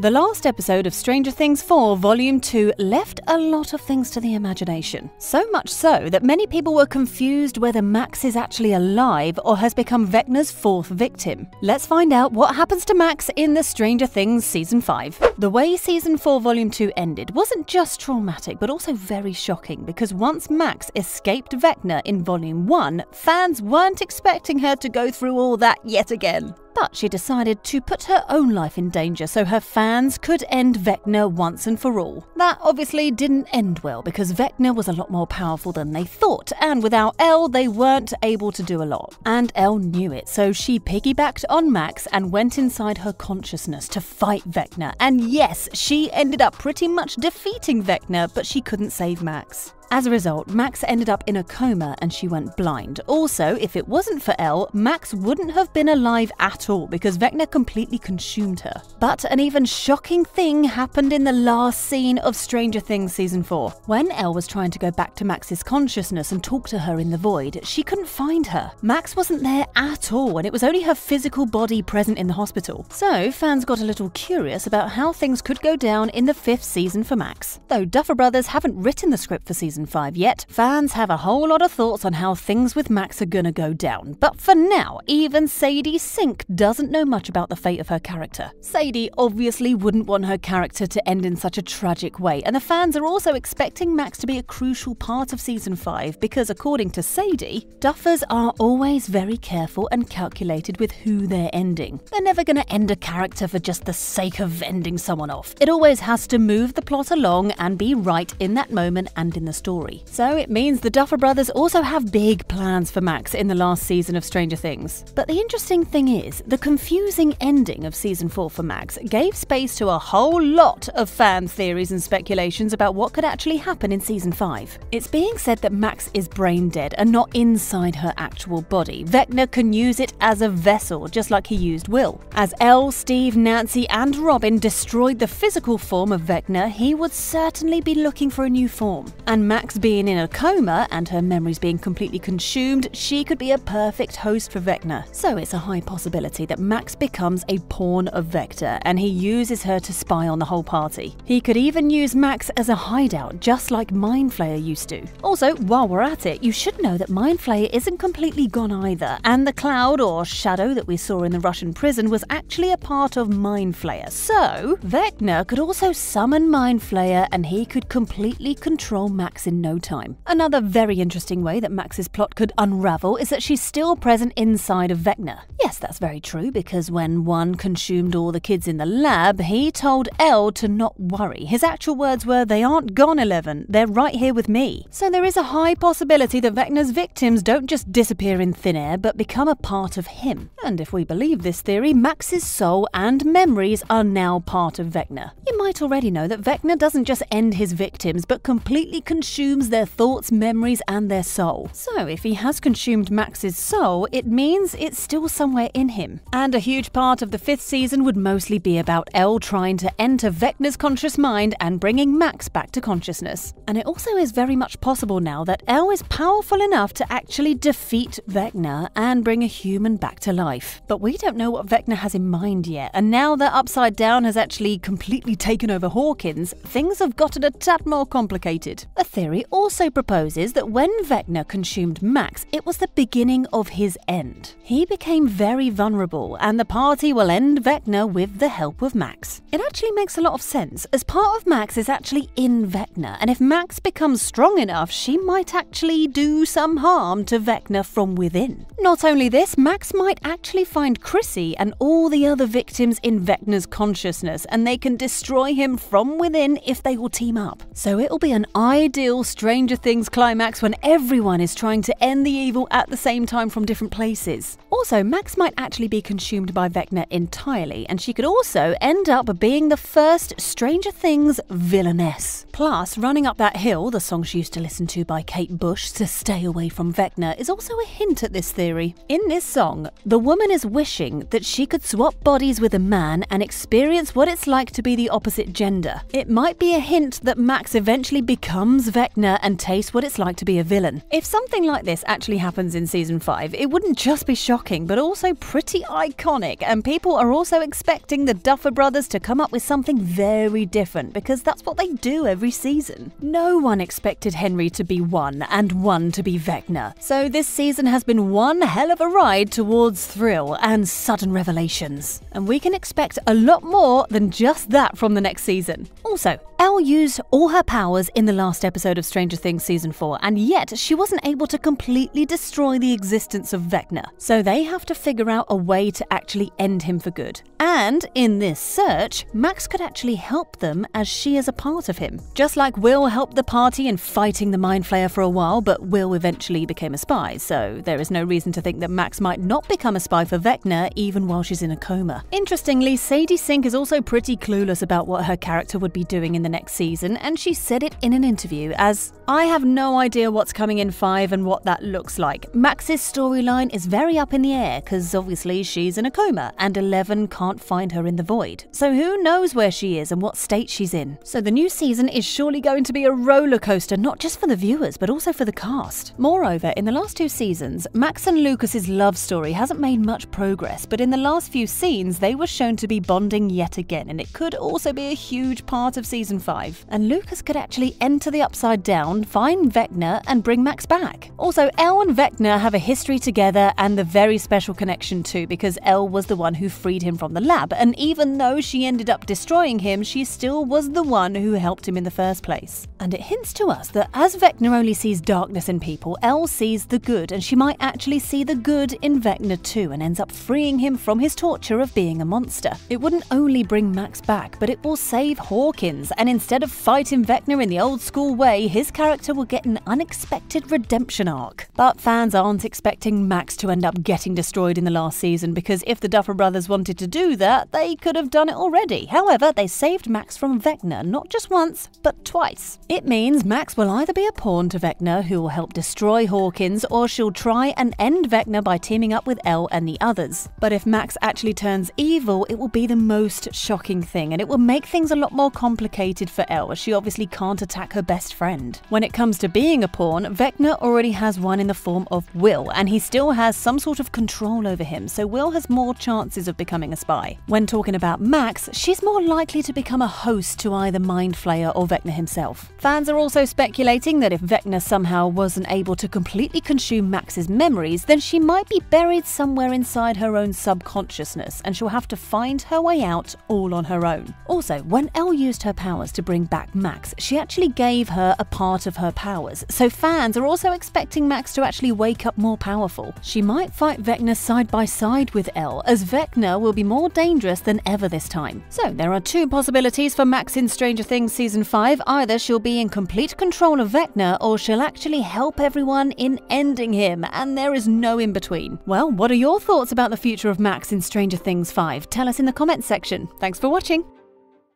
The last episode of Stranger Things 4 Volume 2 left a lot of things to the imagination. So much so that many people were confused whether Max is actually alive or has become Vecna's fourth victim. Let's find out what happens to Max in the Stranger Things Season 5. The way Season 4 Volume 2 ended wasn't just traumatic but also very shocking because once Max escaped Vecna in Volume 1, fans weren't expecting her to go through all that yet again. But she decided to put her own life in danger so her fans could end Vecna once and for all. That obviously didn't end well because Vecna was a lot more powerful than they thought, and without El, they weren't able to do a lot. And El knew it, so she piggybacked on Max and went inside her consciousness to fight Vecna. And yes, she ended up pretty much defeating Vecna, but she couldn't save Max. As a result, Max ended up in a coma and she went blind. Also, if it wasn't for El, Max wouldn't have been alive at all because Vecna completely consumed her. But an even shocking thing happened in the last scene of Stranger Things Season 4. When El was trying to go back to Max's consciousness and talk to her in the void, she couldn't find her. Max wasn't there at all and it was only her physical body present in the hospital. So, fans got a little curious about how things could go down in the fifth season for Max. Though Duffer Brothers haven't written the script for season Season 5 yet, fans have a whole lot of thoughts on how things with Max are gonna go down. But for now, even Sadie Sink doesn't know much about the fate of her character. Sadie obviously wouldn't want her character to end in such a tragic way, and the fans are also expecting Max to be a crucial part of Season 5 because, according to Sadie, Duffers are always very careful and calculated with who they're ending. They're never gonna end a character for just the sake of ending someone off. It always has to move the plot along and be right in that moment and in the story story. So it means the Duffer Brothers also have big plans for Max in the last season of Stranger Things. But the interesting thing is, the confusing ending of season 4 for Max gave space to a whole lot of fan theories and speculations about what could actually happen in season 5. It's being said that Max is brain dead and not inside her actual body. Vecna can use it as a vessel, just like he used Will. As El, Steve, Nancy, and Robin destroyed the physical form of Vecna, he would certainly be looking for a new form. And Max Max being in a coma and her memories being completely consumed, she could be a perfect host for Vecna. So it's a high possibility that Max becomes a pawn of Vecna and he uses her to spy on the whole party. He could even use Max as a hideout, just like Mind Flayer used to. Also, while we're at it, you should know that Mind Flayer isn't completely gone either, and the cloud or shadow that we saw in the Russian prison was actually a part of Mind Flayer. So, Vecna could also summon Mind Flayer and he could completely control Max in no time. Another very interesting way that Max's plot could unravel is that she's still present inside of Vecna. Yes, that's very true, because when one consumed all the kids in the lab, he told El to not worry. His actual words were, They aren't gone, Eleven, they're right here with me. So there is a high possibility that Vecna's victims don't just disappear in thin air, but become a part of him. And if we believe this theory, Max's soul and memories are now part of Vecna. You might already know that Vecna doesn't just end his victims, but completely consume consumes their thoughts, memories, and their soul. So, if he has consumed Max's soul, it means it's still somewhere in him. And a huge part of the fifth season would mostly be about El trying to enter Vecna's conscious mind and bringing Max back to consciousness. And it also is very much possible now that El is powerful enough to actually defeat Vecna and bring a human back to life. But we don't know what Vecna has in mind yet, and now that Upside Down has actually completely taken over Hawkins, things have gotten a tad more complicated. A theory also proposes that when Vecna consumed Max, it was the beginning of his end. He became very vulnerable, and the party will end Vecna with the help of Max. It actually makes a lot of sense, as part of Max is actually in Vecna, and if Max becomes strong enough, she might actually do some harm to Vecna from within. Not only this, Max might actually find Chrissy and all the other victims in Vecna's consciousness, and they can destroy him from within if they all team up. So it'll be an ideal Stranger Things climax when everyone is trying to end the evil at the same time from different places. Also, Max might actually be consumed by Vecna entirely, and she could also end up being the first Stranger Things villainess. Plus, running up that hill, the song she used to listen to by Kate Bush to stay away from Vecna, is also a hint at this theory. In this song, the woman is wishing that she could swap bodies with a man and experience what it's like to be the opposite gender. It might be a hint that Max eventually becomes Vecna Vecna and taste what it's like to be a villain. If something like this actually happens in season 5, it wouldn't just be shocking, but also pretty iconic, and people are also expecting the Duffer Brothers to come up with something very different because that's what they do every season. No one expected Henry to be one and one to be Vecna, so this season has been one hell of a ride towards thrill and sudden revelations. And we can expect a lot more than just that from the next season. Also, El used all her powers in the last episode of Stranger Things Season 4, and yet she wasn't able to completely destroy the existence of Vecna. So they have to figure out a way to actually end him for good. And in this search, Max could actually help them as she is a part of him. Just like Will helped the party in fighting the Mind Flayer for a while, but Will eventually became a spy, so there is no reason to think that Max might not become a spy for Vecna even while she's in a coma. Interestingly, Sadie Sink is also pretty clueless about what her character would be doing in the next season, and she said it in an interview as I have no idea what's coming in 5 and what that looks like. Max's storyline is very up in the air because obviously she's in a coma and Eleven can't find her in the void. So who knows where she is and what state she's in. So the new season is surely going to be a roller coaster not just for the viewers but also for the cast. Moreover, in the last two seasons, Max and Lucas's love story hasn't made much progress, but in the last few scenes they were shown to be bonding yet again and it could also be a huge part of season 5. And Lucas could actually enter the Upside Down, find Vecna, and bring Max back. Also, El and Vecna have a history together and the very special connection too, because El was the one who freed him from the lab, and even though she ended up destroying him, she still was the one who helped him in the first place. And it hints to us that as Vecna only sees darkness in people, El sees the good, and she might actually see the good in Vecna too, and ends up freeing him from his torture of being a monster. It wouldn't only bring Max back, but it will save Hawkins, and instead of fighting Vecna in the old school way, his character will get an unexpected redemption arc. But fans aren't expecting Max to end up getting destroyed in the last season because if the Duffer Brothers wanted to do that, they could have done it already. However, they saved Max from Vecna not just once, but twice. It means Max will either be a pawn to Vecna who will help destroy Hawkins, or she'll try and end Vecna by teaming up with El and the others. But if Max actually turns evil, it will be the most shocking thing, and it will make things a lot more complicated for El, as she obviously can't attack her best friend. When it comes to being a pawn, Vecna already has one in the form of Will, and he still has some sort of control over him, so Will has more chances of becoming a spy. When talking about Max, she's more likely to become a host to either Mind Flayer or Vecna himself. Fans are also speculating that if Vecna somehow wasn't able to completely consume Max's memories, then she might be buried somewhere inside her own subconsciousness, and she'll have to find her way out all on her own. Also, when El used her powers to bring back Max, she actually gave her a part of her powers, so fans are also expecting Max to actually wake up more powerful. She might fight Vecna side by side with El, as Vecna will be more dangerous than ever this time. So there are two possibilities for Max in Stranger Things Season 5. Either she'll be in complete control of Vecna, or she'll actually help everyone in ending him, and there is no in between. Well, what are your thoughts about the future of Max in Stranger Things 5? Tell us in the comments section. Thanks for watching!